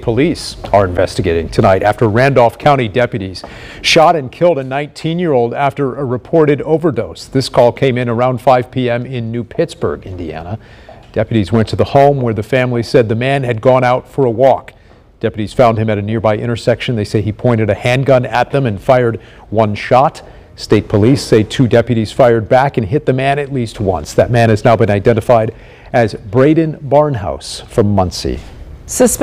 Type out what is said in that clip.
Police are investigating tonight after Randolph County deputies shot and killed a 19-year-old after a reported overdose. This call came in around 5 p.m. in New Pittsburg, Indiana. Deputies went to the home where the family said the man had gone out for a walk. Deputies found him at a nearby intersection. They say he pointed a handgun at them and fired one shot. State police say two deputies fired back and hit the man at least once. That man has now been identified as Braden Barnhouse from Muncie. Suspect